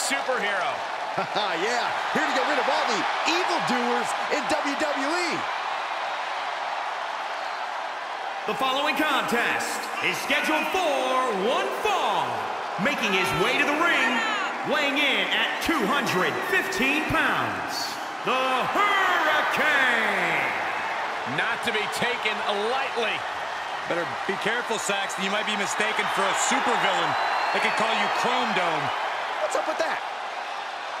superhero. yeah, here to get rid of all the evildoers in WWE. The following contest is scheduled for one fall. Making his way to the ring, weighing in at 215 pounds, the Hurricane. Not to be taken lightly. Better be careful, Saxton. You might be mistaken for a supervillain. They could call you Chrome Dome. What's up with that?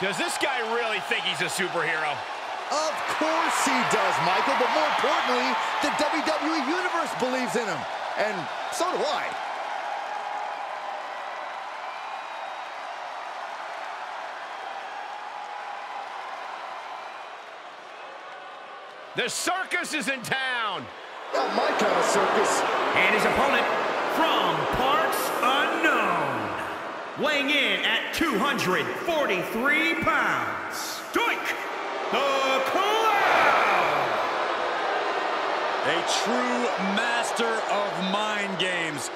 Does this guy really think he's a superhero? Of course he does, Michael, but more importantly, the WWE Universe believes in him. And so do I. The circus is in town. Not my kind of circus. And his opponent from parts unknown, weighing in at 243 pounds, Doink the Clown! A true master of mind games.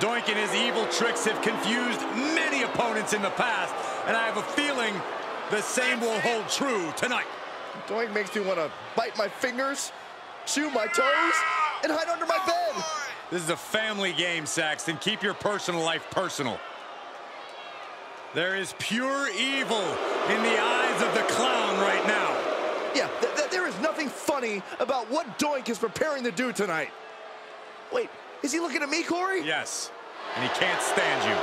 Doink and his evil tricks have confused many opponents in the past, and I have a feeling the same will hold true tonight. Doink makes me want to bite my fingers, chew my toes, and hide under my bed. This is a family game, Saxton. Keep your personal life personal. There is pure evil in the eyes of the clown right now. Yeah, th th there is nothing funny about what Doink is preparing to do tonight. Wait, is he looking at me, Corey? Yes, and he can't stand you.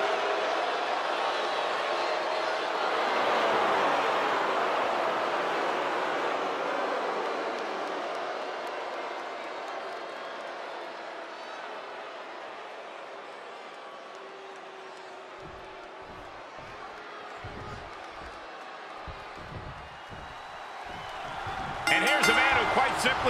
And here's a man who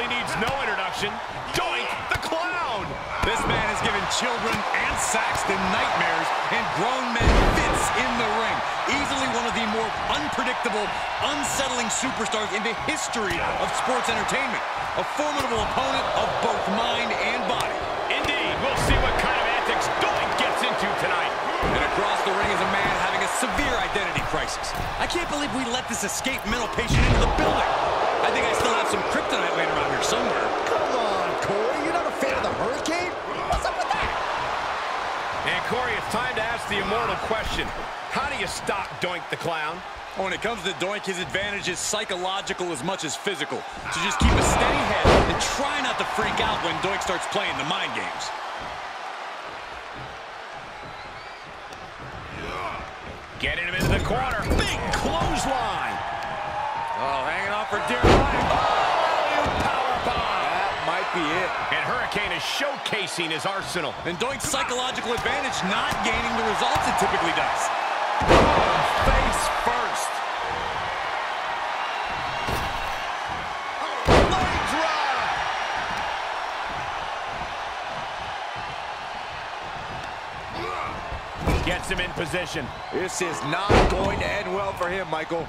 needs no introduction, Doink the Clown. This man has given children and Saxton nightmares and grown men fits in the ring. Easily one of the more unpredictable, unsettling superstars in the history of sports entertainment. A formidable opponent of both mind and body. Indeed, we'll see what kind of antics Doink gets into tonight. And across the ring is a man having a severe identity crisis. I can't believe we let this escape mental patient into the building. I think I still have some kryptonite laying around here somewhere. Come on, Corey. You're not a fan of the Hurricane? What's up with that? And Corey, it's time to ask the immortal question. How do you stop Doink the Clown? When it comes to Doink, his advantage is psychological as much as physical. So just keep a steady head and try not to freak out when Doink starts playing the mind games. Getting him into the corner. Big clothesline. Oh, hanging on for dear life. Oh, Powerbomb. That might be it. And Hurricane is showcasing his arsenal. And Doink's psychological advantage not gaining the results it typically does. Gets him in position. This is not going to end well for him, Michael.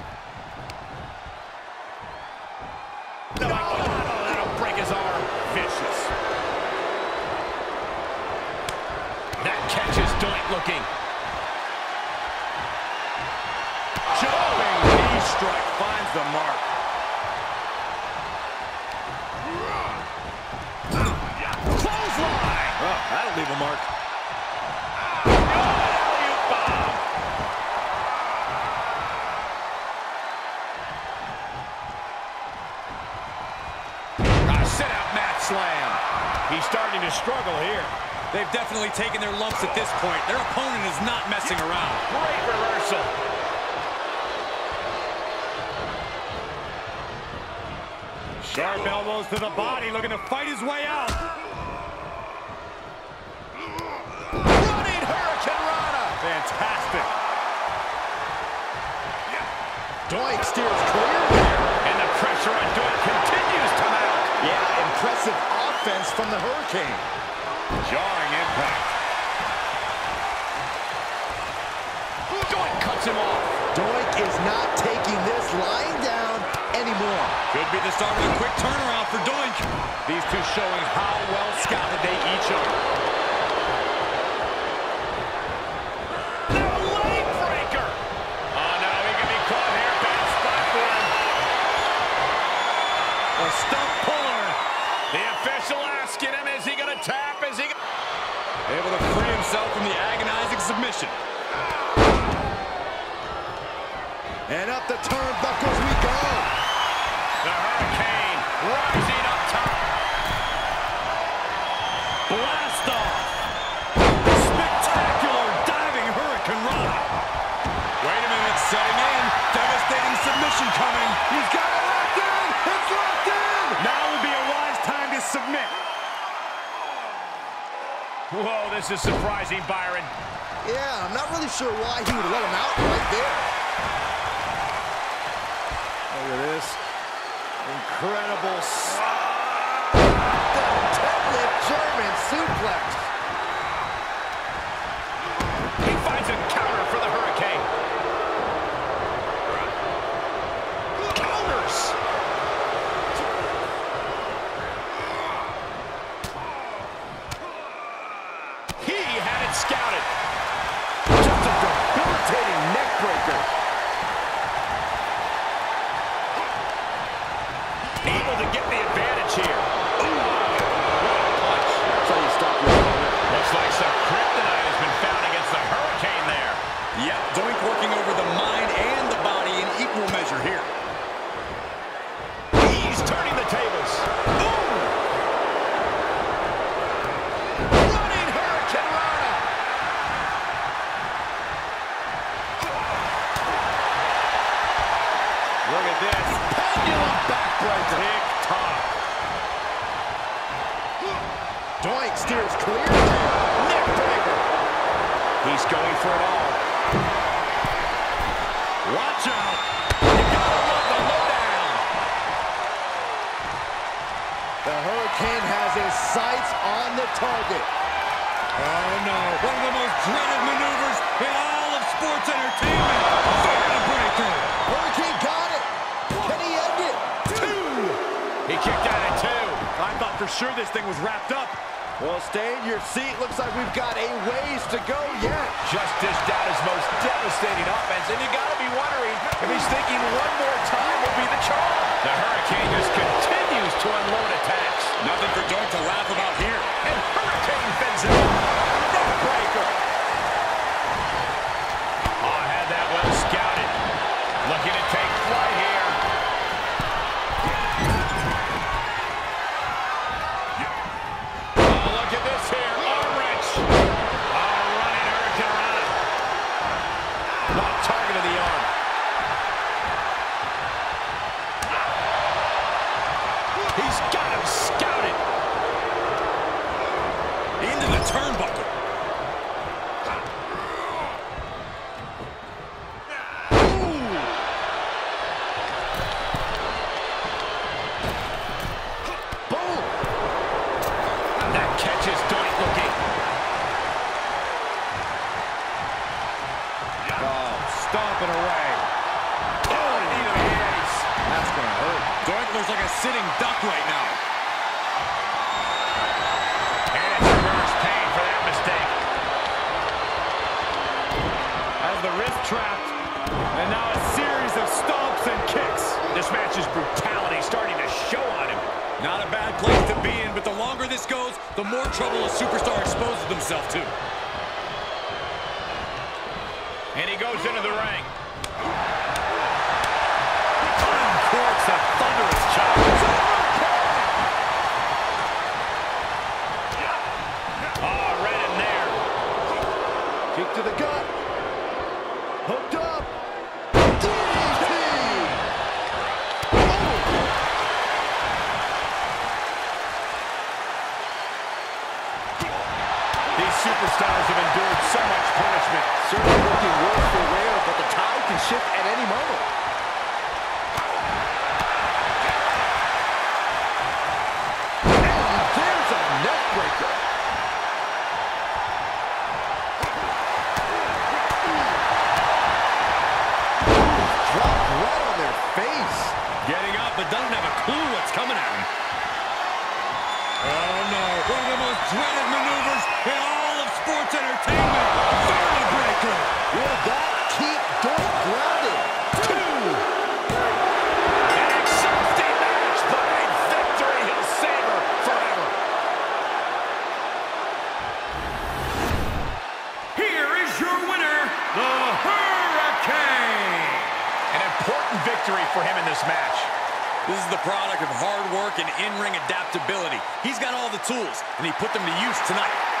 Oh, that'll break his arm. Vicious. That catches Doink looking. Jumping knee strike finds the mark. Clothesline. Oh, that'll leave a mark. Slam. He's starting to struggle here. They've definitely taken their lumps at this point. Their opponent is not messing around. Great reversal. Sharp elbows to the body, looking to fight his way out. Running Hurricanrana. Fantastic. Doink steers clear. And the pressure on Doink continues to mount. Yeah, impressive offense from the Hurricane. Jarring impact. Doink cuts him off. Doink is not taking this lying down anymore. Could be the start of a quick turnaround for Doink. These two showing how well scouted they each are. The leg breaker. Oh no, stump puller. The official asking him, is he going to tap? Is he Able to free himself from the agonizing submission. And up the turnbuckles we go. The Hurricane rising up is surprising, Byron. Yeah, I'm not really sure why he would let him out right there. Scouted. Just a debilitating neck breaker. Able to get the advantage here. Ooh, what a punch. That's how you stop your opponent. Looks like some kryptonite has been found against the Hurricane there. Yep, Doink working over the mind and the body in equal measure here. He's turning the tables. Ooh. Running Hurricanrana. Look at this. Pendulum backbreaker. Tick tock. Doink steers clear. Neck breaker. He's going for it all. Watch out. You gotta love the lowdown. The Hurricane has his sights on the target. Oh no, one of the most dreaded maneuvers in all of sports entertainment. Vertebreaker. Thought for sure this thing was wrapped up. Well, stay in your seat. Looks like we've got a ways to go yet. Just dished out his most devastating offense, and you gotta be wondering if he's thinking one more time will be the charm. The Hurricane just continues to unload attacks. Nothing for Doink to laugh about stomping away. Oh, knee to the eyes. That's going to hurt. Doink looks like a sitting duck right now. And it's reverse pain for that mistake. Has the wrist trapped. And now a series of stomps and kicks. This match's brutality starting to show on him. Not a bad place to be in, but the longer this goes, the more trouble a superstar exposes himself to. And he goes into the ring. doesn't have a clue what's coming at him. Oh, no. One of the most dreaded maneuvers in all of sports entertainment. Vertebreaker. Will that keep Dolph grounded? Two. An match, but a victory forever. Here is your winner, the Hurricane. An important victory for him in this match. This is the product of hard work and in-ring adaptability. He's got all the tools, and he put them to use tonight.